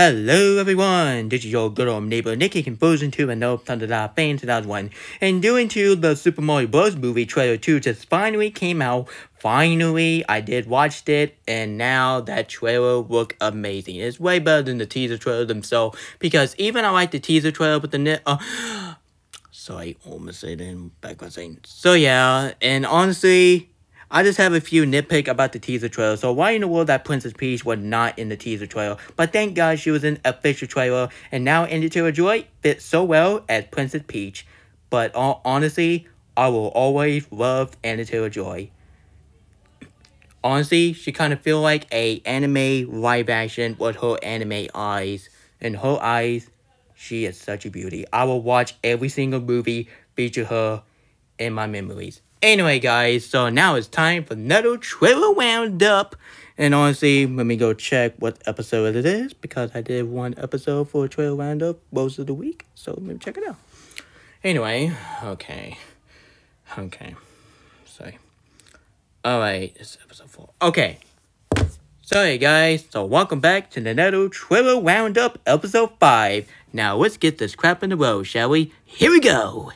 Hello everyone, this is your good old neighbor Nicky Confusion 2 and No Thunder Fan 2001. And due to the Super Mario Bros. movie trailer 2 just finally came out, finally I did watched it and now that trailer look amazing. It's way better than the teaser trailer themselves because even I like the teaser trailer with the uh, sorry, almost said in back on saying. So yeah, and honestly I just have a few nitpick about the teaser trailer. So why in the world that Princess Peach was not in the teaser trailer? But thank God she was in official trailer, and now Anya Taylor-Joy fits so well as Princess Peach. But uh, honestly, I will always love Anya Taylor-Joy. Honestly, she kind of feel like a anime live action with her anime eyes. And her eyes, she is such a beauty. I will watch every single movie feature her in my memories. Anyway, guys, so now it's time for another trailer roundup. And honestly, let me go check what episode it is because I did one episode for trailer roundup most of the week. So let me check it out. Anyway, okay. Okay. Sorry. Alright, it's episode 4. Okay. Sorry, guys. So welcome back to another trailer roundup episode 5. Now let's get this crap in the row, shall we? Here we go!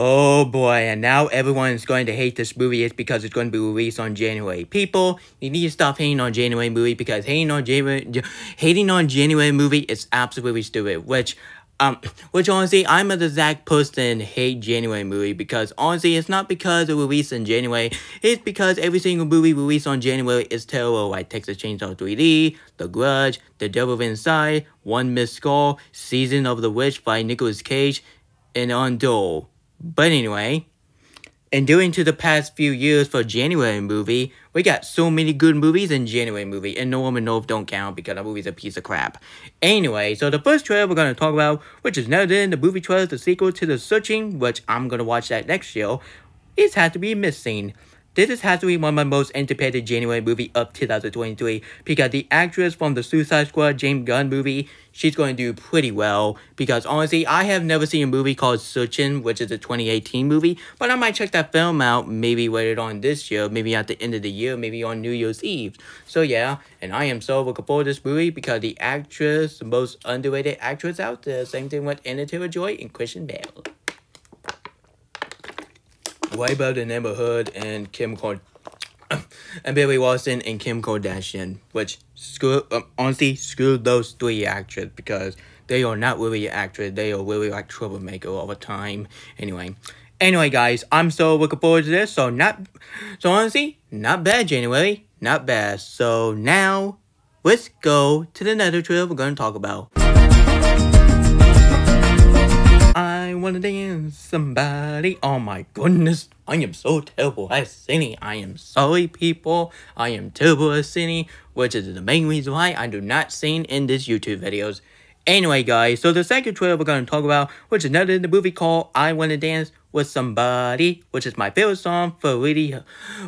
Oh boy, and now everyone is going to hate this movie is because it's going to be released on January. People, you need to stop hating on January movie because hating on January, hating on January movie is absolutely stupid. Which, um, which honestly, I'm a exact person hate January movie because honestly, it's not because it released in January. It's because every single movie released on January is terrible, like Texas Chainsaw 3D, The Grudge, The Devil Inside, One Missed Call, Season of the Witch by Nicolas Cage, and Undoe. But anyway, and due into the past few years for January movie, we got so many good movies in January movie, and No Woman North don't count because that movie's a piece of crap. Anyway, so the first trailer we're going to talk about, which is now then the movie trailer, the sequel to The Searching, which I'm going to watch that next year, is had to be missing. This has to be one of my most anticipated January movie of 2023 because the actress from the Suicide Squad James Gunn movie, she's going to do pretty well because honestly, I have never seen a movie called Searching, which is a 2018 movie, but I might check that film out maybe later on this year, maybe at the end of the year, maybe on New Year's Eve. So yeah, and I am so looking forward to this movie because the actress, the most underrated actress out there, same thing with Anya Taylor-Joy and Christian Bale. Way better the neighborhood and Kim Kardashian. and Billy Watson and Kim Kardashian, which screw um, honestly screw those three actors because they are not really actors. They are really like troublemaker all the time. Anyway, anyway, guys, I'm so looking forward to this. So not, so honestly, not bad. January, not bad. So now, let's go to the nether trailer we're gonna talk about. Wanna dance somebody. Oh my goodness. I am so terrible at singing. I am sorry, people. I am terrible at singing, which is the main reason why I do not sing in these YouTube videos. Anyway, guys, so the second trailer we're going to talk about, which is another in the movie called I Wanna Dance with Somebody, which is my favorite song for Whitney,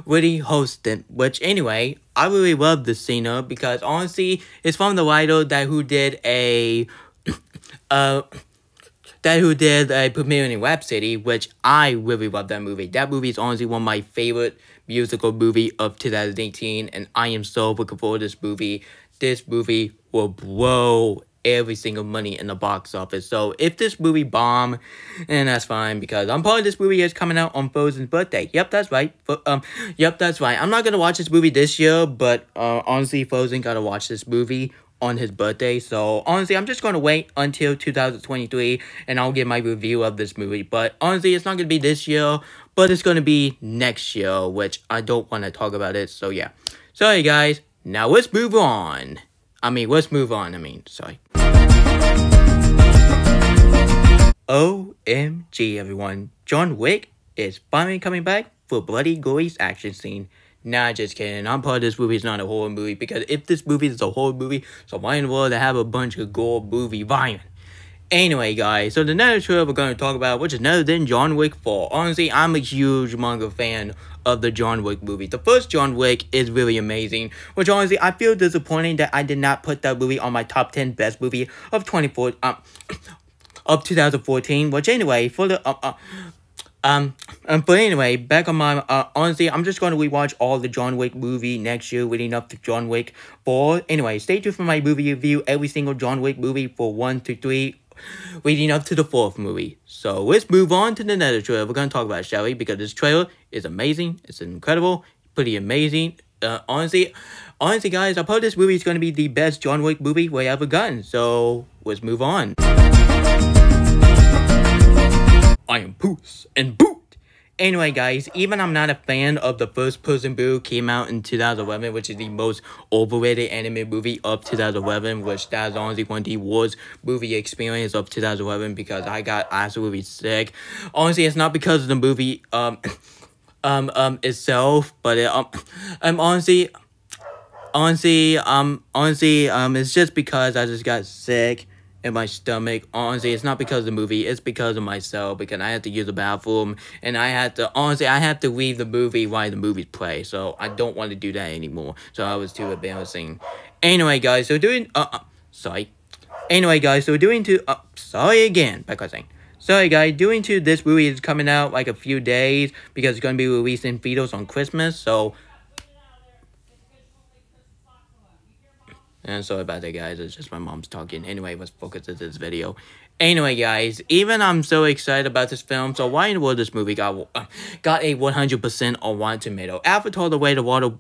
Whitney Houston. Which, anyway, I really love this singer because, honestly, it's from the writer that who did a... uh that who did a premiere in Rhapsody, which I really love that movie. That movie is honestly one of my favorite musical movie of 2018, and I am so looking forward to this movie. This movie will blow every single money in the box office. So if this movie bomb, and that's fine because I'm of this movie is coming out on Frozen's birthday. Yep, that's right. But, um, yep, that's right. I'm not gonna watch this movie this year, but uh, honestly, Frozen gotta watch this movie on his birthday. So honestly, I'm just going to wait until 2023 and I'll get my review of this movie. But honestly, it's not going to be this year, but it's going to be next year, which I don't want to talk about it. So yeah. Sorry guys. Now let's move on. I mean, let's move on. I mean, sorry. OMG everyone. John Wick is finally coming back for Bloody Gory's action scene. Nah, just kidding. I'm part of this movie is not a horror movie because if this movie is a horror movie, so why in the world they have a bunch of gore movie violence? Anyway, guys, so the next trailer we're going to talk about, which is none than John Wick 4. Honestly, I'm a huge manga fan of the John Wick movie. The first John Wick is really amazing, which honestly, I feel disappointing that I did not put that movie on my top 10 best movie of 24, um, of 2014, which anyway, for the, uh, uh, Um, um, but anyway, back on my, uh, honestly, I'm just going to rewatch all the John Wick movie next year leading up to John Wick 4. Anyway, stay tuned for my movie review, every single John Wick movie for 1 to 3, leading up to the 4th movie. So, let's move on to the next trailer we're going to talk about, shall we? Because this trailer is amazing, it's incredible, pretty amazing. Uh, honestly, honestly, guys, I thought this movie is going to be the best John Wick movie we ever gotten. So, let's move on. I am Puss and Boot. Anyway, guys, even I'm not a fan of the first Puss in Boot came out in 2011, which is the most overrated anime movie of 2011, which that's honestly one of the worst movie experience of 2011 because I got absolutely sick. Honestly, it's not because of the movie um um um itself, but it, um I'm um, honestly honestly um honestly um it's just because I just got sick in my stomach. Honestly, it's not because of the movie. It's because of myself. Because I had to use the bathroom, and I had to. Honestly, I had to leave the movie while the movies play. So I don't want to do that anymore. So I was too embarrassing. Anyway, guys. So doing. Uh, uh sorry. Anyway, guys. So doing to. Uh, sorry again. By cussing. Sorry guys, doing to this movie is coming out like a few days because it's going to be released in theaters on Christmas. So And sorry about that, guys. It's just my mom's talking. Anyway, let's focus on this video. Anyway, guys, even I'm so excited about this film, so why in the world this movie got uh, got a 100% on Rotten Tomato? Avatar: The Way of Water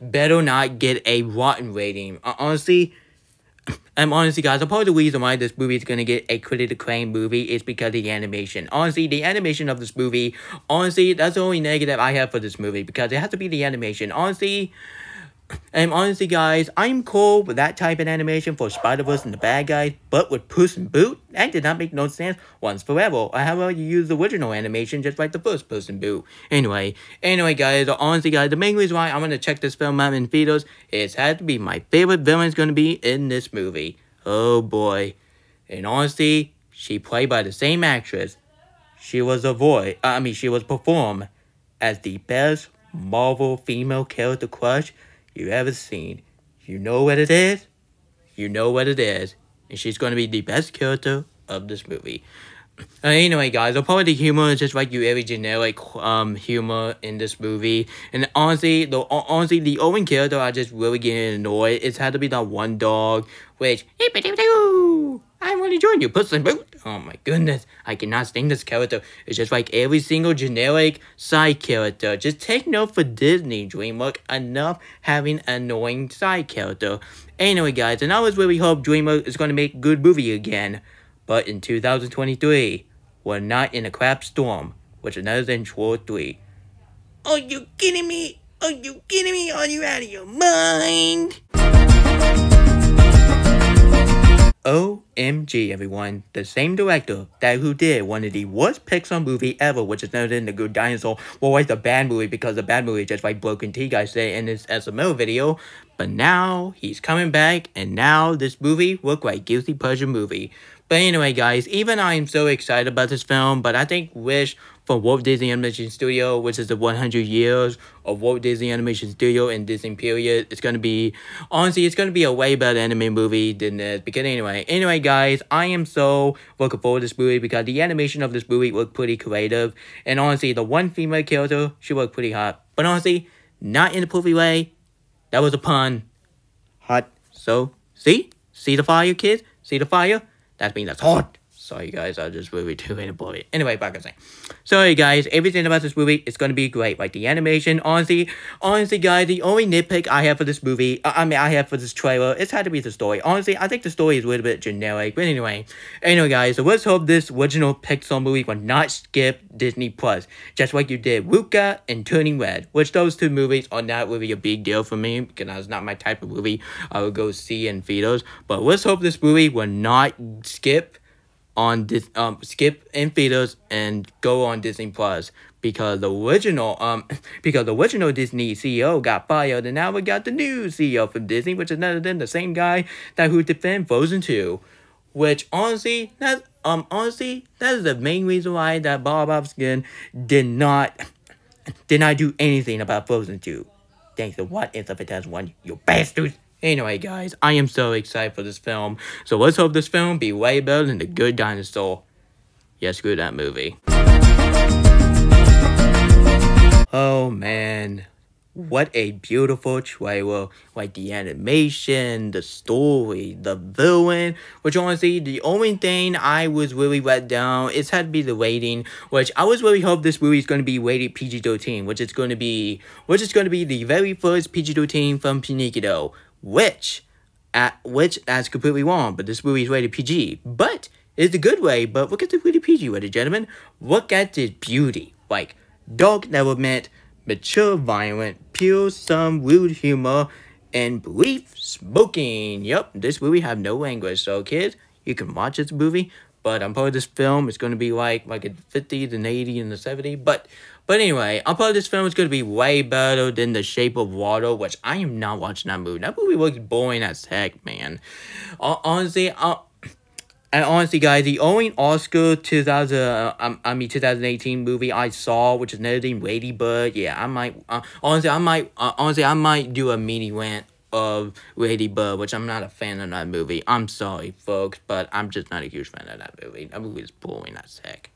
better not get a rotten rating. Uh, honestly, I'm honestly, guys, the part of the reason why this movie is going to get a critic acclaimed movie is because of the animation. Honestly, the animation of this movie, honestly, that's the only negative I have for this movie, because it has to be the animation. Honestly, and honestly, guys, I'm cool with that type of animation for Spider-Verse and the bad guys, but with Puss in Boot, that did not make no sense once forever. Or how about you use the original animation just like the first Puss in Boot? Anyway, anyway, guys, honestly, guys, the main reason why I'm gonna check this film out in theaters is had to be my favorite villain is gonna be in this movie. Oh boy. And honestly, she played by the same actress. She was a voice, I mean, she was performed as the best Marvel female character crush you ever seen. You know what it is? You know what it is. And she's going to be the best character of this movie. Uh, anyway, guys, the part of the humor is just like you every generic um humor in this movie. And honestly, the honestly the only character I just really get annoyed. It's had to be that one dog, which I want to join you, Puss in Boot. Oh my goodness, I cannot stand this character. It's just like every single generic side character. Just take note for Disney, DreamWorks, enough having annoying side character. Anyway, guys, and I was really hope DreamWorks is going to make good movie again. But in 2023, we're not in a crap storm, which another than Troll 3. Are you kidding me? Are you kidding me? Are you out of your mind? OMG, everyone. The same director that who did one of the worst Pixar movie ever, which is known in The Good Dinosaur, well, why the bad movie because the bad movie just like Broken T guys say in his SMO video. But now, he's coming back, and now this movie look like Guilty Pleasure movie. But anyway, guys, even I am so excited about this film, but I think Wish from Walt Disney Animation Studio, which is the 100 years of Walt Disney Animation Studio and Disney period. It's gonna be, honestly, it's gonna be a way better anime movie than this. Because anyway, anyway, guys, I am so looking forward to this movie because the animation of this movie looked pretty creative. And honestly, the one female character, she looked pretty hot. But honestly, not in a poofy way. That was a pun. Hot. So, see? See the fire, kids? See the fire? That means that's hot. Sorry guys, I just really too late about it. Anyway, back to saying. Sorry guys, everything about this movie is gonna be great. Like the animation, honestly, honestly guys, the only nitpick I have for this movie, I mean I have for this trailer, it's had to be the story. Honestly, I think the story is a little bit generic. But anyway, anyway guys, so let's hope this original Pixar movie will not skip Disney Plus. Just like you did Luca and Turning Red. Which those two movies are not really a big deal for me because that's not my type of movie I would go see in theaters. But let's hope this movie will not skip on this um skip in theaters and go on Disney Plus because the original um because the original Disney CEO got fired and now we got the new CEO from Disney, which is none than the same guy that who defend Frozen 2. Which honestly, that's um honestly, that is the main reason why that Bob Hopkins did not did not do anything about Frozen 2. Thanks to what is the Fantastic One, you bastards! Anyway, guys, I am so excited for this film. So let's hope this film be way better than The Good Dinosaur. Yes, screw that movie. Oh man, what a beautiful trailer. Like the animation, the story, the villain. Which honestly, the only thing I was really let down is had to be the rating. Which I was really hope this movie is going to be rated PG-13. Which is going to be, which is going to be the very first PG-13 from Pinocchio. Which, at which that's completely wrong. But this movie is rated PG. But it's a good way. But look at the rated PG, and gentlemen. Look at the beauty. Like dark development mature violent, pure some rude humor, and brief smoking. Yep, this movie have no language, so kids, you can watch this movie. But I'm part of this film. It's gonna be like like a 50s and 80 and the 70. But but anyway, I'm part of this film. It's gonna be way better than The Shape of Water, which I am not watching that movie. That movie looks boring as heck, man. Honestly, I, and honestly, guys, the only Oscar 2000, uh, um, I mean 2018 movie I saw, which is another thing, Lady Bird. Yeah, I might. Uh, honestly, I might. Uh, honestly, I might do a mini rant of Lady Bird, which I'm not a fan of that movie. I'm sorry, folks, but I'm just not a huge fan of that movie. That movie is boring as heck.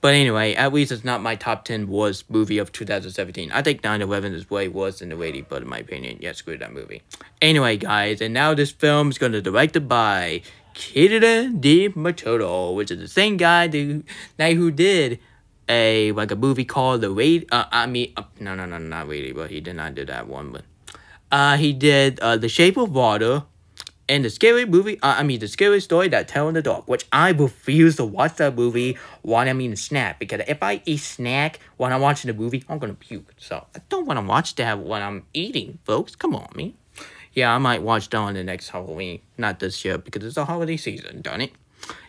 But anyway, at least it's not my top 10 worst movie of 2017. I think 9-11 is way worse than The Lady Bird, in my opinion. Yeah, screw that movie. Anyway, guys, and now this film is going to be directed by Kirita Di Machoto, which is the same guy who, who did a like a movie called The Raid. Uh, I mean, uh, no, no, no, not really, but he did not do that one. But uh, he did uh, The Shape of Water and the scary movie. Uh, I mean, the scary story that tell in the dark, which I refuse to watch that movie while I'm eating a snack because if I eat snack while I'm watching the movie, I'm gonna puke. So I don't want to watch that when I'm eating, folks. Come on, me. Yeah, I might watch that on the next Halloween. Not this year, because it's a holiday season, done it?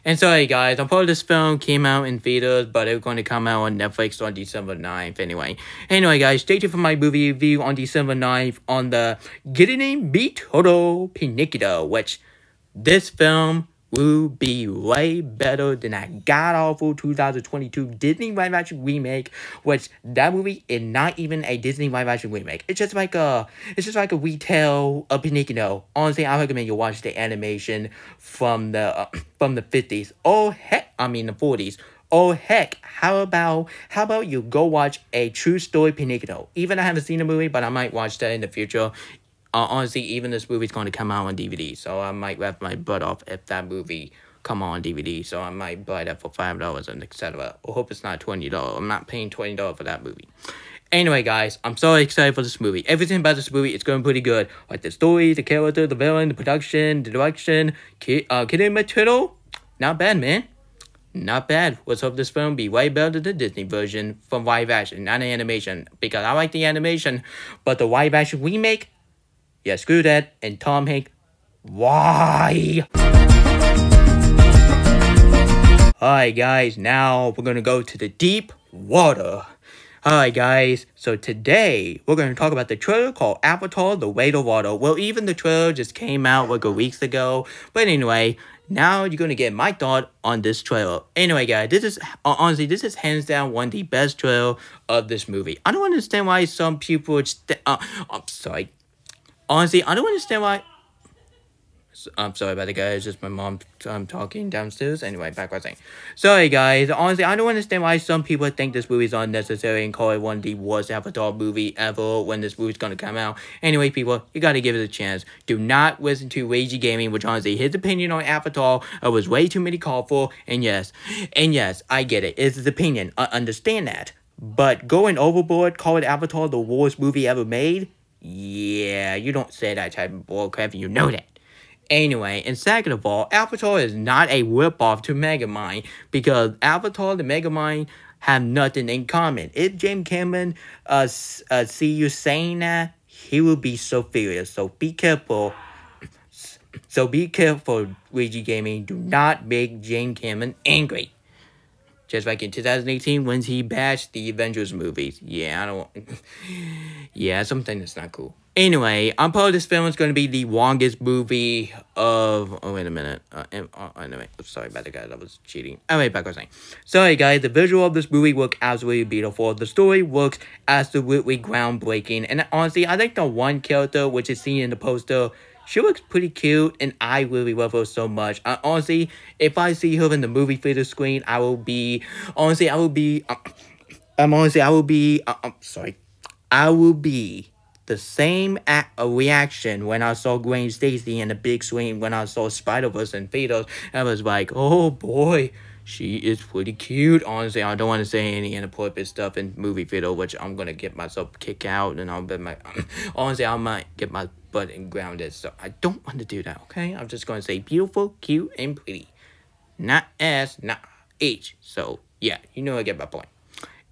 And sorry guys, I'm part of this film came out in theaters, but it's going to come out on Netflix on December 9th anyway. Anyway guys, stay tuned for my movie review on December 9th on the Getting Beat Total Pinocchio, which this film will be way better than that god-awful 2022 Disney live-action remake, which that movie is not even a Disney live-action remake. It's just like a, it's just like a retell of Pinocchio. Honestly, I recommend you watch the animation from the, uh, from the 50s. Oh, heck, I mean the 40s. Oh heck, how about how about you go watch a true story Pinocchio? Even I haven't seen the movie, but I might watch that in the future uh, honestly, even this movie's going to come out on DVD, so I might wrap my butt off if that movie come out on DVD. So I might buy that for five dollars and etc. I hope it's not twenty dollars. I'm not paying twenty dollars for that movie. Anyway, guys, I'm so excited for this movie. Everything about this movie is going pretty good. Like the story, the character, the villain, the production, the direction, kid, uh, kidding material, not bad, man. Not bad. Let's hope this film be way better than the Disney version from live action, not animation. Because I like the animation, but the live action remake, yeah, screw that. And Tom Hanks, why? Alright guys, now we're gonna go to the deep water. Alright guys, so today we're gonna talk about the trailer called Avatar The Way of Water. Well, even the trailer just came out like a weeks ago. But anyway, now you're gonna get my thought on this trailer. Anyway, guys, this is honestly this is hands down one of the best trailer of this movie. I don't understand why some people. Uh, I'm sorry, honestly, I don't understand why. I'm sorry about the guys. Just my mom um, talking downstairs. Anyway, back what I was saying. Sorry, guys. Honestly, I don't understand why some people think this movie is unnecessary and call it one of the worst Avatar movie ever when this movie's gonna come out. Anyway, people, you gotta give it a chance. Do not listen to Ragey Gaming, which honestly, his opinion on Avatar uh, was way too many call for. And yes, and yes, I get it. It's his opinion. I understand that. But going overboard, call it Avatar the worst movie ever made, yeah, you don't say that type of bullcrap, you know that. Anyway, and second of all, Avatar is not a ripoff to Megamind because Avatar the Megamind have nothing in common. If James Cameron uh, uh see you saying that, he will be so furious. So be careful. So be careful, Luigi Gaming. Do not make James Cameron angry. Just like in 2018 when he bashed the Avengers movies. Yeah, I don't... yeah, something that's not cool. Anyway, I'm of this film is going to be the longest movie of... Oh, wait a minute. Uh, uh, anyway, sorry about the guys. I was cheating. Anyway, back I was saying. Sorry, guys. The visual of this movie looks absolutely beautiful. The story looks absolutely groundbreaking. And honestly, I think the one character which is seen in the poster she looks pretty cute, and I really love her so much. Uh, honestly, if I see her in the movie theater screen, I will be, honestly, I will be, uh, I'm honestly, I will be, uh, I'm sorry, I will be the same a reaction when I saw Gwen Stacy in the big screen when I saw Spider-Verse and Phaedos. I was like, oh boy, she is pretty cute. Honestly, I don't want to say any inappropriate stuff in movie video, which I'm gonna get myself kicked out, and I'll bet my honestly I might get my butt grounded. So I don't want to do that. Okay, I'm just gonna say beautiful, cute, and pretty, not S, not H. So yeah, you know I get my point.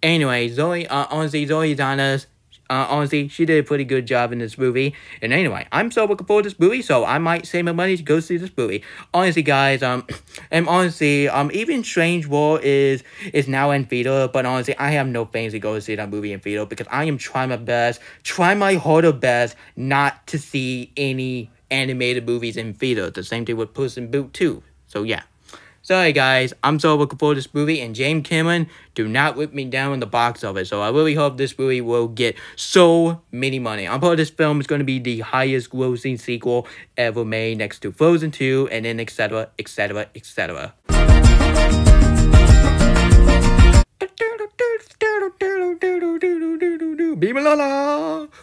Anyway, Zoe, uh, honestly, Zoe Saldaña's uh, honestly, she did a pretty good job in this movie. And anyway, I'm so looking forward to this movie, so I might save my money to go see this movie. Honestly, guys, um, and honestly, um, even Strange World is is now in theater, but honestly, I have no plans to go see that movie in theater because I am trying my best, trying my harder best not to see any animated movies in theater. The same thing with Puss in Boot 2. So yeah. Sorry guys, I'm so looking forward to this movie, and James Cameron, do not whip me down in the box office. So I really hope this movie will get so many money. I'm sure this film is going to be the highest grossing sequel ever made next to Frozen 2, and then etc, etc, etc.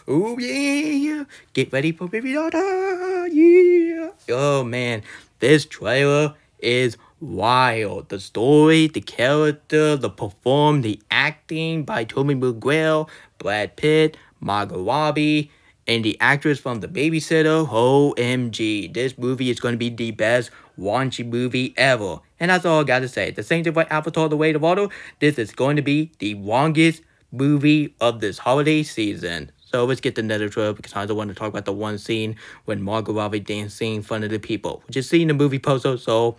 Oh yeah, get ready for Baby yeah. Oh man, this trailer is wild. The story, the character, the perform, the acting by Tobey Maguire, Brad Pitt, Margot Robbie, and the actress from The Babysitter, OMG. This movie is going to be the best raunchy movie ever. And that's all I gotta say. The same thing with Avatar The Way of Water. This is going to be the longest movie of this holiday season. So let's get the nether trailer because I don't want to talk about the one scene when Margot Robbie dancing in front of the people. Just seeing the movie poster, so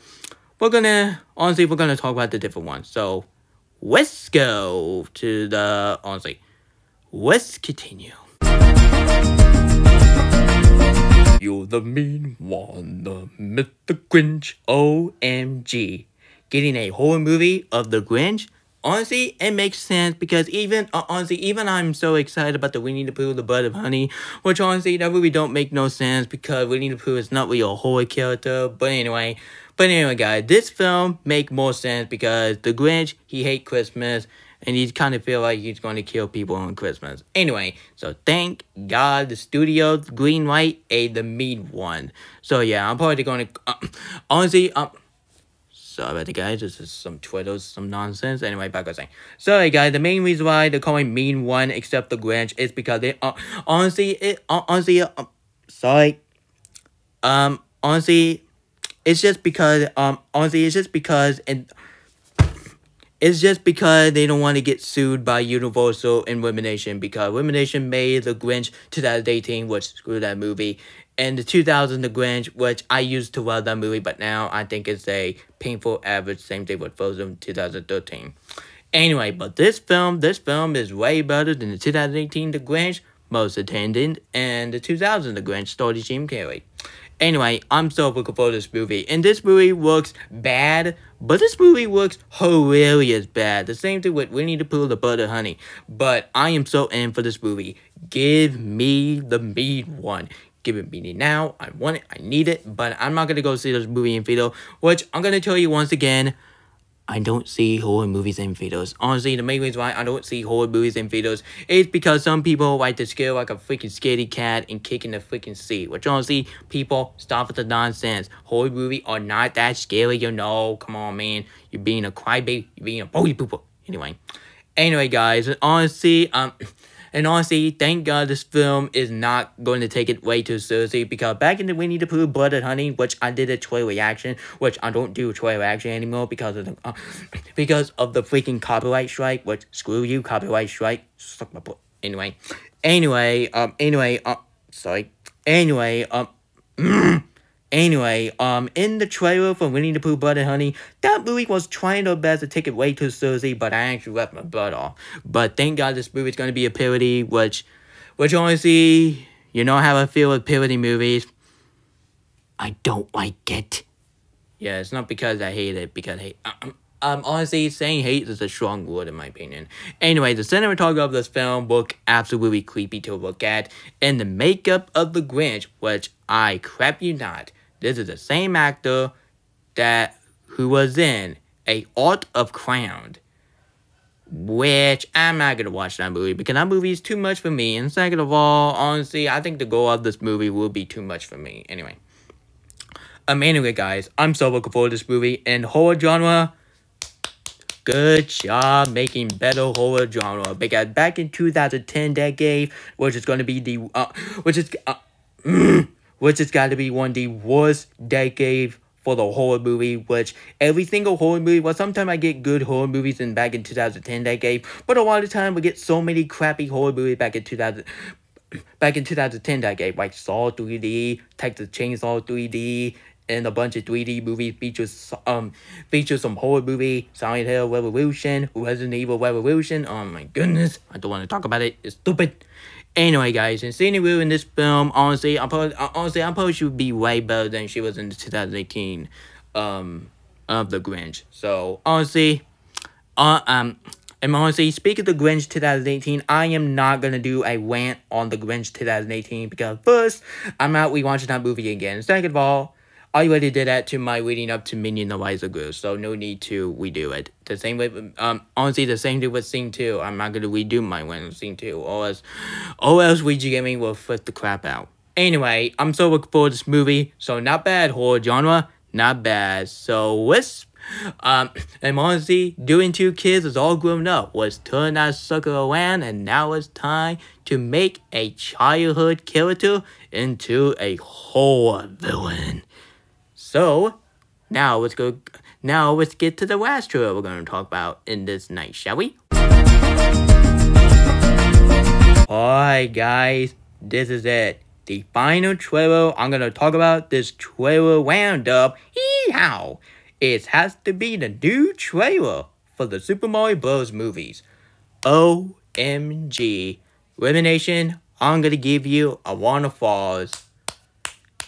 we're gonna, honestly, we're gonna talk about the different ones. So, let's go to the, honestly, let's continue. You're the mean one, the myth, the Grinch, OMG. Getting a horror movie of the Grinch? Honestly, it makes sense because even, uh, honestly, even I'm so excited about the Winnie the Pooh, the Blood and Honey, which honestly, that really don't make no sense because Winnie the Pooh is not really a horror character, but anyway, but anyway, guys, this film make more sense because the Grinch, he hate Christmas, and he kind of feel like he's going to kill people on Christmas. Anyway, so thank God the studio green light a the mean one. So yeah, I'm probably going to, uh, honestly, um, sorry about the guys, this is some Twitter, some nonsense. Anyway, back I was saying. Sorry guys, the main reason why they're calling mean one except the Grinch is because they, uh, honestly, it, uh, honestly, uh, sorry, um, honestly, it's just because, um, honestly, it's just because, and it's just because they don't want to get sued by Universal and Illumination because Illumination made The Grinch 2018, which screw that movie, and the 2000 The Grinch, which I used to love that movie, but now I think it's a painful average. Same thing with Frozen 2013. Anyway, but this film, this film is way better than the 2018 The Grinch, most attended, and the 2000 The Grinch started Jim Carrey. Anyway, I'm so looking for this movie. And this movie looks bad, but this movie looks hilarious bad. The same thing with Winnie the Pooh, the Blood and Honey. But I am so in for this movie. Give me the mean one. Give it me now. I want it. I need it. But I'm not going to go see this movie in theater. Which I'm going to tell you once again. I don't see horror movies in theaters. Honestly, the main reason why I don't see horror movies in theaters is because some people like to scare like a freaking scaredy cat and kick in the freaking seat. Which honestly, people, stop with the nonsense. Horror movies are not that scary, you know. Come on, man. You're being a crybaby. You're being a bully pooper. Anyway. Anyway, guys, honestly, um... And honestly, thank God this film is not going to take it way too seriously because back in the Winnie the Pooh Blood and Honey, which I did a toy reaction, which I don't do toy reaction anymore because of the uh, because of the freaking copyright strike, which screw you, copyright strike. Suck my butt. Anyway. Anyway, um anyway, um sorry. Anyway, um Anyway, um, in the trailer for Winnie the Pooh and Honey, that movie was trying their best to take it way too seriously, but I actually left my butt off. But thank God this movie's to be a parody, which, which honestly, you know how I feel with parody movies. I don't like it. Yeah, it's not because I hate it, because I hate... Um, um, honestly, saying hate is a strong word in my opinion. Anyway, the cinematography of this film look absolutely creepy to look at, and the makeup of the Grinch, which I crap you not, this is the same actor that who was in A Art of Crown. which I'm not gonna watch that movie because that movie is too much for me. And second of all, honestly, I think the goal of this movie will be too much for me. Anyway. Um, anyway, guys, I'm so looking forward to this movie. And horror genre, good job making better horror genre. Because back in 2010 decade, which is to be the, uh, which is, uh, which has got to be one of the worst decade for the horror movie, which every single horror movie, well, sometimes I get good horror movies in back in 2010 decade, but a lot of time we get so many crappy horror movies back in 2000, back in 2010 decade, like Saw 3D, Texas Chainsaw 3D, and a bunch of 3D movies features um features some horror movie, Silent Hill Revolution, Resident Evil Revolution. Oh my goodness, I don't want to talk about it. It's stupid. Anyway, guys, and Sigourney Weaver in this film, honestly, I'm probably, honestly, I'm probably she would be way better than she was in the 2018 um of The Grinch. So honestly, uh, um. And honestly, speaking of The Grinch 2018, I am not gonna do a rant on The Grinch 2018 because first, I'm not rewatching that movie again. Second of all, I already did that to my leading up to Minion Eliza Goose, so no need to redo it. The same way, um, honestly, the same thing with Sing 2. I'm not gonna redo my one with Sing 2, or else, or else Ouija Gaming will flip the crap out. Anyway, I'm so looking forward to this movie, so not bad, horror genre, not bad. So let's, um, and honestly, doing two kids is all grown up. Let's turn that sucker around, and now it's time to make a childhood character into a horror villain. So, now let's go. Now let's get to the last trailer we're going to talk about in this night, shall we? Alright, guys, this is it. The final trailer I'm going to talk about this trailer roundup. Yeehaw! It has to be the new trailer for the Super Mario Bros. movies. OMG. Illumination, I'm going to give you a waterfalls.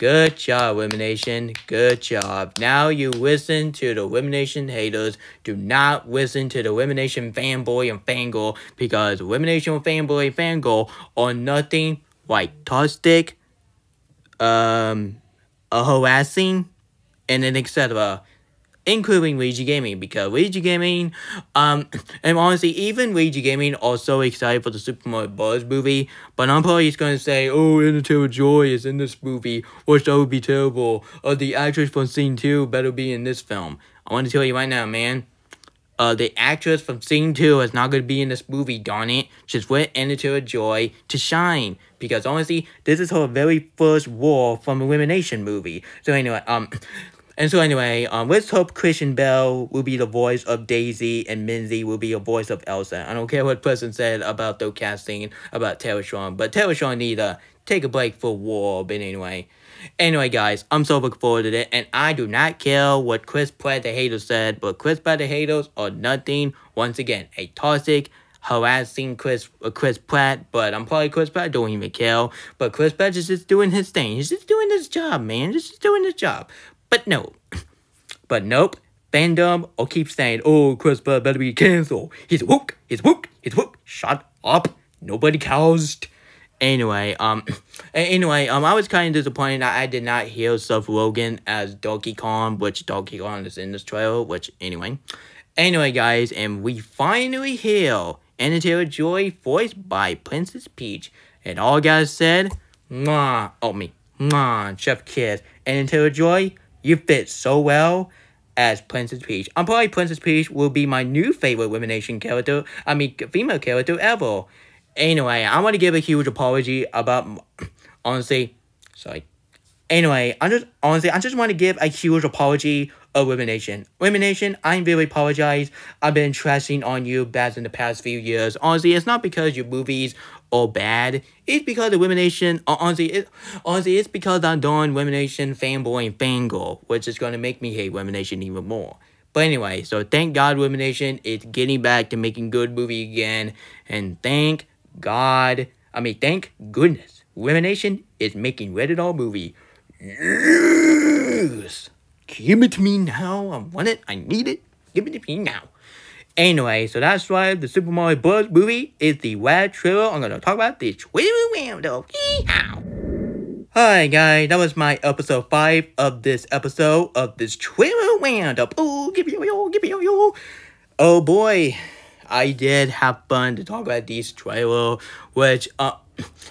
Good job, Illumination. Good job. Now you listen to the Illumination haters. Do not listen to the Illumination fanboy and fangirl because Illumination fanboy and fangirl are nothing like toxic, um, harassing, and then etc including Ouija Gaming, because Ouija Gaming, um, and honestly, even Ouija Gaming are so excited for the Super Mario Bros. movie, but I'm probably just gonna say, oh, Anya Taylor-Joy is in this movie, which that would be terrible, or the actress from Sing 2 better be in this film. I want to tell you right now, man, uh, the actress from Sing 2 is not going to be in this movie, darn it. Just let Anya Taylor-Joy to shine. Because honestly, this is her very first role from Illumination movie. So anyway, um, and so anyway, um, let's hope Christian Bale will be the voice of Daisy and Minzy will be the voice of Elsa. I don't care what person said about the casting about Tara Strong, but Tara Strong need to take a break for war. But anyway, anyway, guys, I'm so looking forward to it, and I do not care what Chris Pratt the haters said, but Chris Pratt the haters are nothing. Once again, a toxic harassing Chris uh, Chris Pratt, but I'm probably Chris Pratt don't even care. But Chris Pratt is just doing his thing. He's just doing his job, man. He's Just doing his job. But no. But nope. Fandom will keep saying, oh, Chris Pratt better be canceled. He's woke. He's woke. He's woke. Shut up. Nobody caused. Anyway, um, anyway, um, I was kind of disappointed I did not hear Seth Rogen as Donkey Kong, which Donkey Kong is in this trailer, which, anyway. Anyway, guys, and we finally hear Anya Taylor-Joy voiced by Princess Peach. And all guys said, mwah, oh me, mwah, Chef Kiss, Anya Taylor-Joy, you fit so well as Princess Peach. I'm probably Princess Peach will be my new favorite elimination character, I mean female character ever. Anyway, I want to give a huge apology about, honestly, sorry. Anyway, I just, honestly, I just want to give a huge apology of Illumination. Illumination, I really apologize. I've been trashing on you bad in the past few years. Honestly, it's not because your movies or bad. It's because Illumination, uh, honestly, it, honestly, it's because I'm doing Illumination fanboy and fangirl, which is going to make me hate Illumination even more. But anyway, so thank God Illumination is getting back to making good movie again. And thank God, I mean, thank goodness, Illumination is making Red All movie. Yes! Give it to me now. I want it. I need it. Give it to me now. Anyway, so that's why the Super Mario Bros. movie is the red trailer I'm gonna talk about the trailer roundup. Yeehaw! Hi guys, that was my episode 5 of this episode of this trailer roundup. Oh, give me yo, give me yo. Oh boy. I did have fun to talk about these trailer, which uh,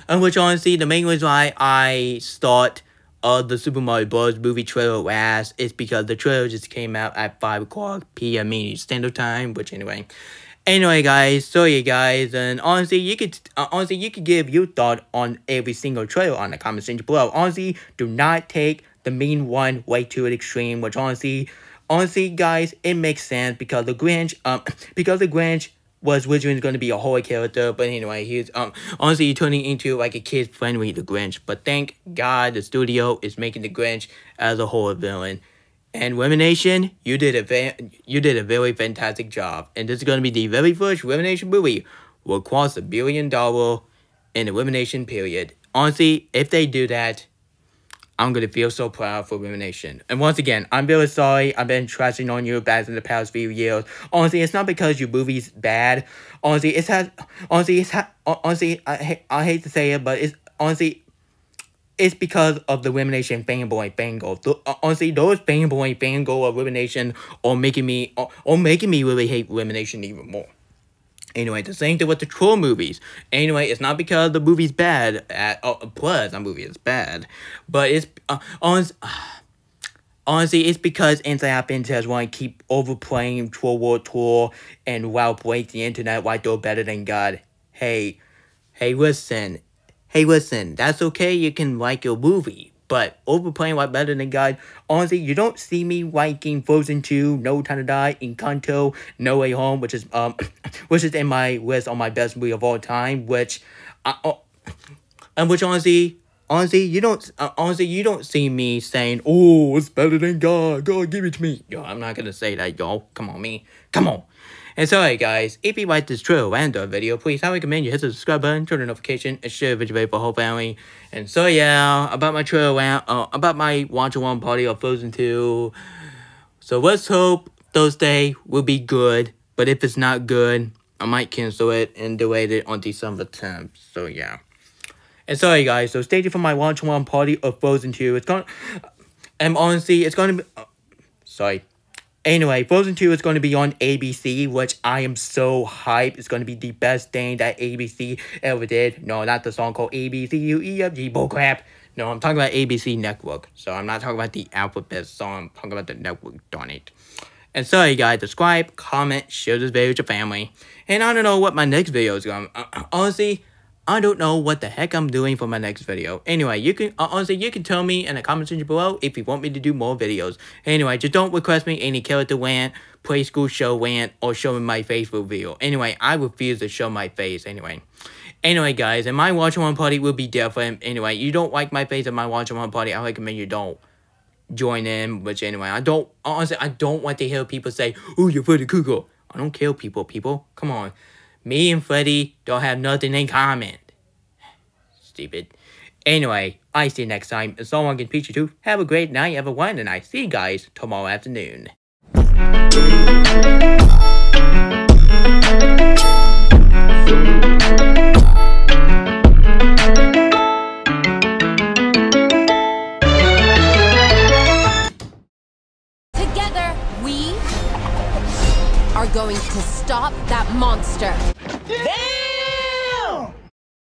and which honestly the main reason why I thought of the Super Mario Bros. movie trailer last is because the trailer just came out at 5 o'clock p.m. Standard Time, which anyway. Anyway, guys, so you guys, and honestly, you could uh, honestly you could give your thought on every single trailer on the comment section below. Honestly, do not take the mean one way to an extreme, which honestly, honestly, guys, it makes sense because the Grinch, um, because the Grinch was originally going to be a horror character, but anyway, he's um honestly turning into like a kid friendly the Grinch. But thank God the studio is making the Grinch as a horror villain. And Nation, you did a you did a very fantastic job, and this is going to be the very first Nation movie will cross a billion dollar in the Nation period. Honestly, if they do that, I'm gonna feel so proud for Nation. And once again, I'm really sorry I've been trashing on you back in the past few years. Honestly, it's not because your movie's bad. Honestly, it's has honestly it's ha honestly I I hate to say it, but it's honestly it's because of the Illumination fanboy fango. The, uh, honestly, those fanboy fango of Illumination are making me are, are making me really hate Illumination even more. Anyway, the same thing with the troll movies. Anyway, it's not because the movie's bad. At, uh, plus, the movie is bad. But it's, uh, honest, uh, honestly, it's because Inside Princess want to keep overplaying Troll World Tour and wow, break the internet why they're better than God. Hey, hey, listen. Hey, listen, that's okay, you can like your movie. But overplaying what better than God, honestly, you don't see me liking Frozen 2, No Time to Die, Encanto, No Way Home, which is um which is in my list on my best movie of all time, which uh, uh, and which honestly honestly, you don't uh, honestly you don't see me saying, "Oh, it's better than God. God, give it to me." Yo, I'm not gonna say that, yo. Come on, me. Come on. And sorry guys, if you like this true random video, please I recommend you hit the subscribe button, turn the notification, and share the video for the whole family. And so yeah, about my round, uh, about my watch one party of Frozen 2. So let's hope Thursday will be good, but if it's not good, I might cancel it and delay it on December 10th. So yeah. And sorry guys, so stay tuned for my watch one party of Frozen 2. It's gonna, and honestly, it's gonna be, uh, sorry. Anyway, Frozen 2 is going to be on ABC, which I am so hyped. It's going to be the best thing that ABC ever did. No, not the song called ABCUEFG bullcrap. No, I'm talking about ABC Network. So I'm not talking about the alphabet song. I'm talking about the network, darn it. And sorry guys, subscribe, comment, share this video with your family. And I don't know what my next video is going to... Uh, honestly, I don't know what the heck I'm doing for my next video. Anyway, you can uh, honestly you can tell me in the comment section below if you want me to do more videos. Anyway, just don't request me any character rant, play school show rant, or show me my face reveal. Anyway, I refuse to show my face anyway. Anyway, guys, and my watch one party will be different. Anyway, you don't like my face at my watch one party, I recommend you don't join in. Which anyway, I don't honestly I don't want to hear people say, "Oh, you're Freddy Krueger." I don't kill people. People, come on. Me and Freddy don't have nothing in common. Stupid. Anyway, I see you next time. And someone can Pikachu too. Have a great night, everyone, and I see you guys tomorrow afternoon. going to stop that monster.